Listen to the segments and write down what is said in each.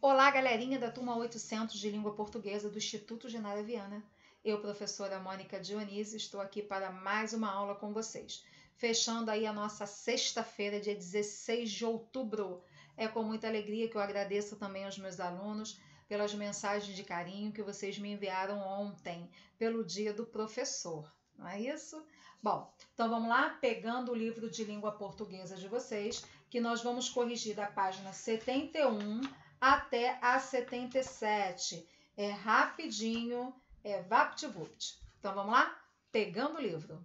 Olá, galerinha da turma 800 de Língua Portuguesa do Instituto Genara Viana. Eu, professora Mônica Dionísio, estou aqui para mais uma aula com vocês. Fechando aí a nossa sexta-feira, dia 16 de outubro. É com muita alegria que eu agradeço também aos meus alunos pelas mensagens de carinho que vocês me enviaram ontem, pelo dia do professor. Não é isso? Bom, então vamos lá, pegando o livro de língua portuguesa de vocês, que nós vamos corrigir da página 71 até a 77. É rapidinho, é VaptVupt. Então vamos lá? Pegando o livro.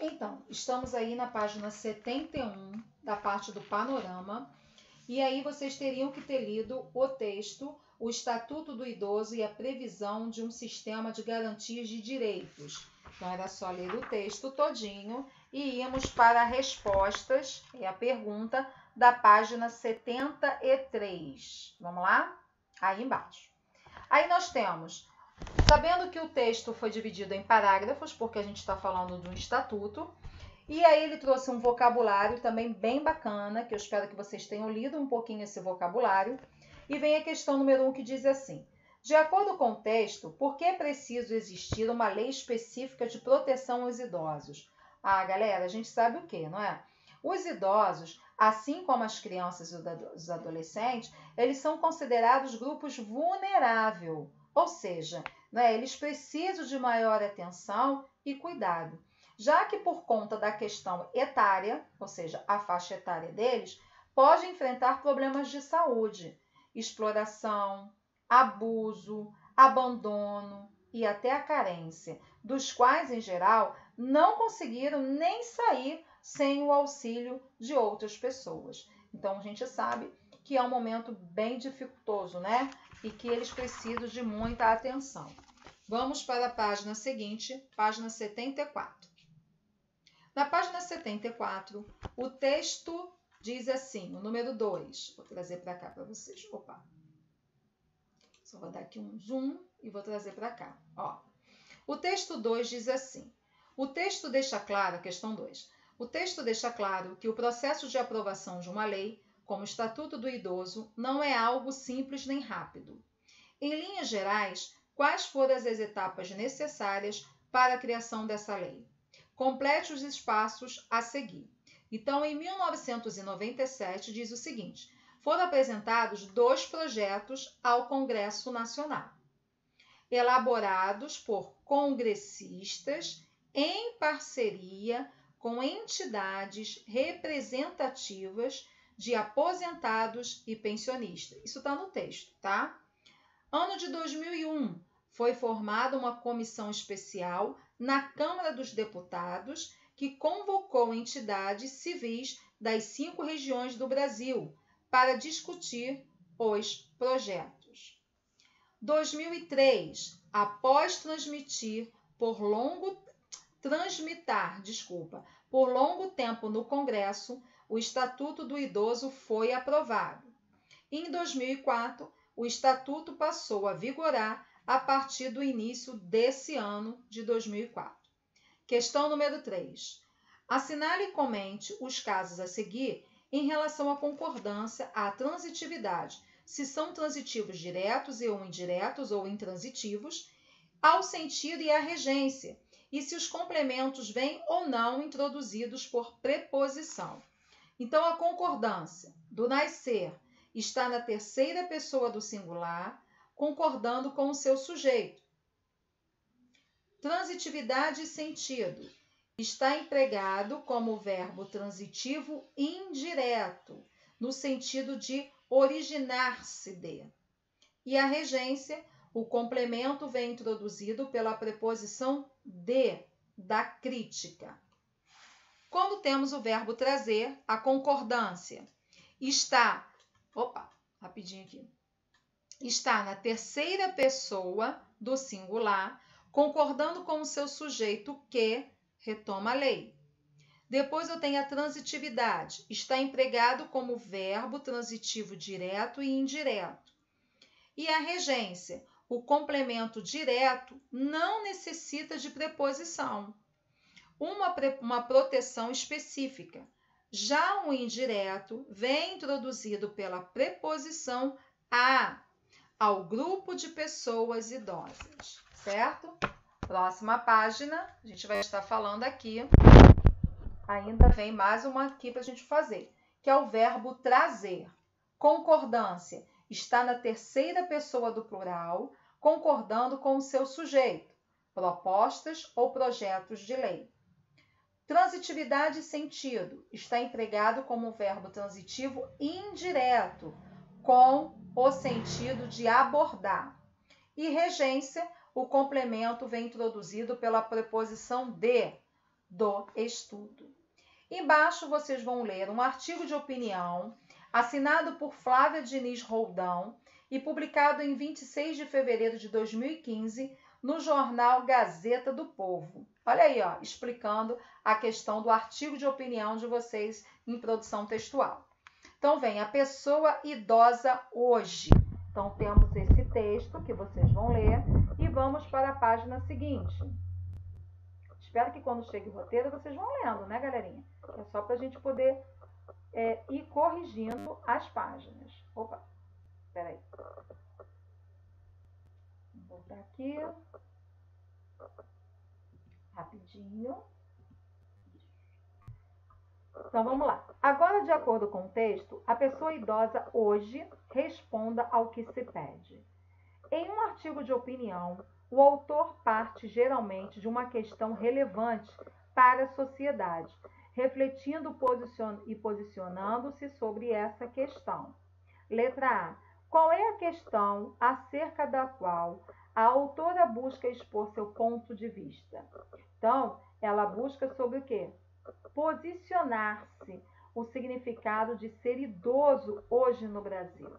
Então, estamos aí na página 71 da parte do panorama. E aí vocês teriam que ter lido o texto, o Estatuto do Idoso e a previsão de um sistema de garantias de direitos. Então era só ler o texto todinho e íamos para respostas e a pergunta da página 73. Vamos lá? Aí embaixo. Aí nós temos, sabendo que o texto foi dividido em parágrafos, porque a gente está falando de um estatuto, e aí ele trouxe um vocabulário também bem bacana, que eu espero que vocês tenham lido um pouquinho esse vocabulário. E vem a questão número um que diz assim: de acordo com o texto, por que é preciso existir uma lei específica de proteção aos idosos? Ah, galera, a gente sabe o que, não é? Os idosos, assim como as crianças e os adolescentes, eles são considerados grupos vulneráveis, ou seja, né, eles precisam de maior atenção e cuidado, já que por conta da questão etária, ou seja, a faixa etária deles, pode enfrentar problemas de saúde, exploração, abuso, abandono e até a carência, dos quais, em geral, não conseguiram nem sair sem o auxílio de outras pessoas. Então, a gente sabe que é um momento bem dificultoso, né? E que eles precisam de muita atenção. Vamos para a página seguinte, página 74. Na página 74, o texto diz assim, o número 2. Vou trazer para cá para vocês. Opa, só vou dar aqui um zoom e vou trazer para cá. Ó. O texto 2 diz assim: o texto deixa claro, questão 2, o texto deixa claro que o processo de aprovação de uma lei, como o Estatuto do Idoso, não é algo simples nem rápido. Em linhas gerais, quais foram as etapas necessárias para a criação dessa lei? Complete os espaços a seguir. Então, em 1997, diz o seguinte: foram apresentados dois projetos ao Congresso Nacional, elaborados por congressistas em parceria com entidades representativas de aposentados e pensionistas. Isso está no texto, tá? Ano de 2001, foi formada uma comissão especial na Câmara dos Deputados que convocou entidades civis das cinco regiões do Brasil para discutir os projetos. 2003, após transmitir por longo transmitar, desculpa, por longo tempo no Congresso, o Estatuto do Idoso foi aprovado. Em 2004, o Estatuto passou a vigorar a partir do início desse ano de 2004. Questão número 3. Assinale e comente os casos a seguir em relação à concordância, à transitividade, se são transitivos diretos e ou indiretos ou intransitivos, ao sentido e à regência, e se os complementos vêm ou não introduzidos por preposição. Então, a concordância do nascer está na terceira pessoa do singular, concordando com o seu sujeito. Transitividade e sentido está empregado como verbo transitivo indireto, no sentido de originar-se de. E a regência, o complemento vem introduzido pela preposição de, da crítica. Quando temos o verbo trazer, a concordância está, opa, rapidinho aqui, está na terceira pessoa do singular, concordando com o seu sujeito que retoma a lei. Depois eu tenho a transitividade, está empregado como verbo transitivo direto e indireto. E a regência, o complemento direto não necessita de preposição. Uma, uma proteção específica. Já o indireto vem introduzido pela preposição a ao grupo de pessoas idosas, certo? Próxima página, a gente vai estar falando aqui. Ainda vem mais uma aqui para a gente fazer, que é o verbo trazer. Concordância está na terceira pessoa do plural, concordando com o seu sujeito, propostas ou projetos de lei. Transitividade e sentido está empregado como verbo transitivo indireto, com o sentido de abordar. E regência, o complemento vem introduzido pela preposição de, do estudo. Embaixo vocês vão ler um artigo de opinião assinado por Flávia Diniz Roldão e publicado em 26 de fevereiro de 2015 no jornal Gazeta do Povo. Olha aí, ó, explicando a questão do artigo de opinião de vocês em produção textual. Então, vem a pessoa idosa hoje. Então, temos esse texto que vocês vão ler e vamos para a página seguinte. Espero que quando chegue o roteiro vocês vão lendo, né, galerinha? É só para a gente poder é, ir corrigindo as páginas. Opa, peraí. Vou voltar aqui. Rapidinho. Então vamos lá. Agora, de acordo com o texto, a pessoa idosa hoje responda ao que se pede. Em um artigo de opinião, o autor parte geralmente de uma questão relevante para a sociedade, refletindo e posicionando-se sobre essa questão. Letra A. Qual é a questão acerca da qual a autora busca expor seu ponto de vista? Então, ela busca sobre o quê? posicionar-se o significado de ser idoso hoje no Brasil.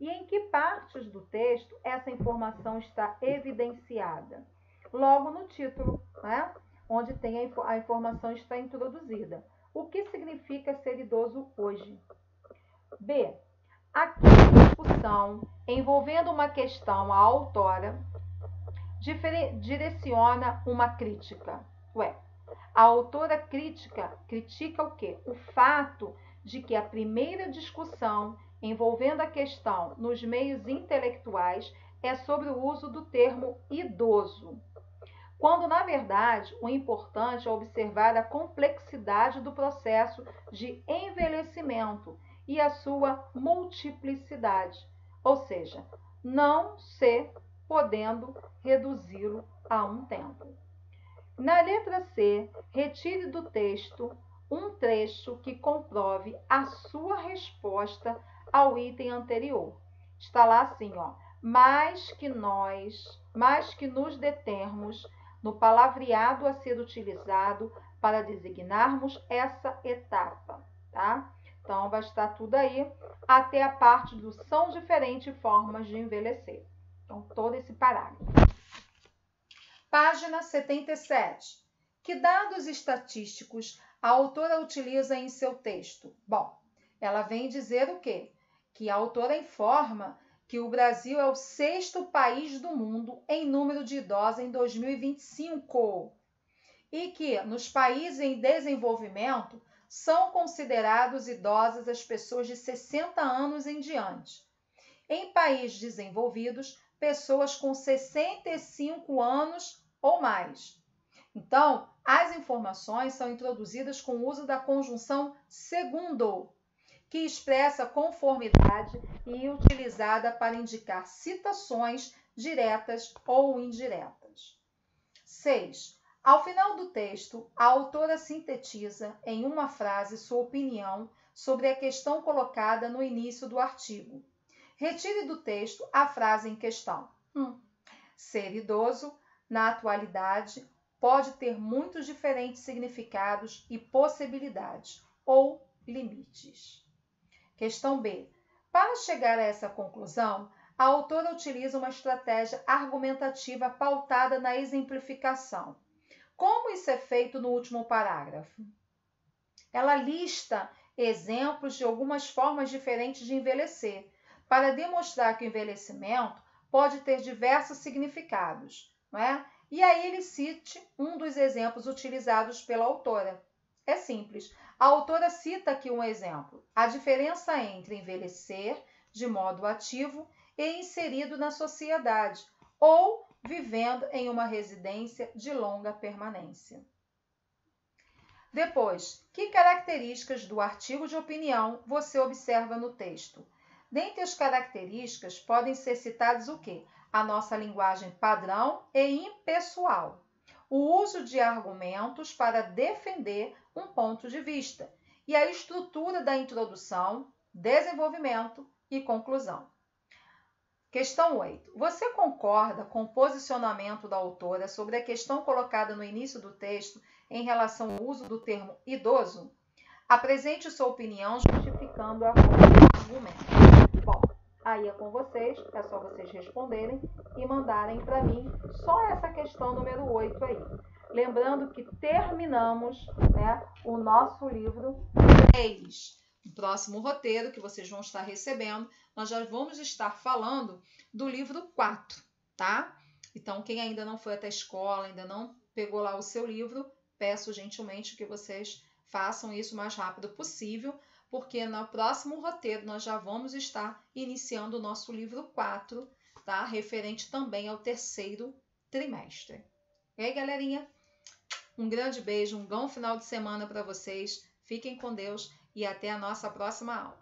E em que partes do texto essa informação está evidenciada? Logo no título, né? onde tem a, a informação está introduzida. O que significa ser idoso hoje? B. Aqui discussão envolvendo uma questão à autora direciona uma crítica. Ué, a autora crítica critica o quê? O fato de que a primeira discussão envolvendo a questão nos meios intelectuais é sobre o uso do termo idoso, quando na verdade o importante é observar a complexidade do processo de envelhecimento e a sua multiplicidade, ou seja, não se podendo reduzi-lo a um tempo. Na letra C, retire do texto um trecho que comprove a sua resposta ao item anterior. Está lá assim, ó. Mais que nós, mais que nos determos no palavreado a ser utilizado para designarmos essa etapa, tá? Então, vai estar tudo aí, até a parte do são diferentes formas de envelhecer. Então, todo esse parágrafo. Página 77. Que dados estatísticos a autora utiliza em seu texto? Bom, ela vem dizer o quê? Que a autora informa que o Brasil é o sexto país do mundo em número de idosos em 2025 e que nos países em desenvolvimento são considerados idosas as pessoas de 60 anos em diante. Em países desenvolvidos, pessoas com 65 anos ou mais. Então, as informações são introduzidas com o uso da conjunção segundo, que expressa conformidade e utilizada para indicar citações diretas ou indiretas. 6. Ao final do texto, a autora sintetiza em uma frase sua opinião sobre a questão colocada no início do artigo. Retire do texto a frase em questão. 1. Hum, ser idoso, na atualidade, pode ter muitos diferentes significados e possibilidades, ou limites. Questão B. Para chegar a essa conclusão, a autora utiliza uma estratégia argumentativa pautada na exemplificação. Como isso é feito no último parágrafo? Ela lista exemplos de algumas formas diferentes de envelhecer, para demonstrar que o envelhecimento pode ter diversos significados, não é? E aí ele cite um dos exemplos utilizados pela autora. É simples. A autora cita aqui um exemplo: a diferença entre envelhecer de modo ativo e inserido na sociedade, ou vivendo em uma residência de longa permanência. Depois, que características do artigo de opinião você observa no texto? Dentre as características podem ser citadas o quê? A nossa linguagem padrão e impessoal. O uso de argumentos para defender um ponto de vista e a estrutura da introdução, desenvolvimento e conclusão. Questão 8. Você concorda com o posicionamento da autora sobre a questão colocada no início do texto em relação ao uso do termo idoso? Apresente sua opinião justificando-a com argumento. Bom, aí é com vocês, é só vocês responderem e mandarem para mim só essa questão número 8 aí. Lembrando que terminamos né, o nosso livro 3. Próximo roteiro que vocês vão estar recebendo, nós já vamos estar falando do livro 4, tá? Então, quem ainda não foi até a escola, ainda não pegou lá o seu livro, peço gentilmente que vocês façam isso o mais rápido possível, porque no próximo roteiro nós já vamos estar iniciando o nosso livro 4, tá? Referente também ao terceiro trimestre. E aí, galerinha? Um grande beijo, um bom final de semana para vocês. Fiquem com Deus e até a nossa próxima aula.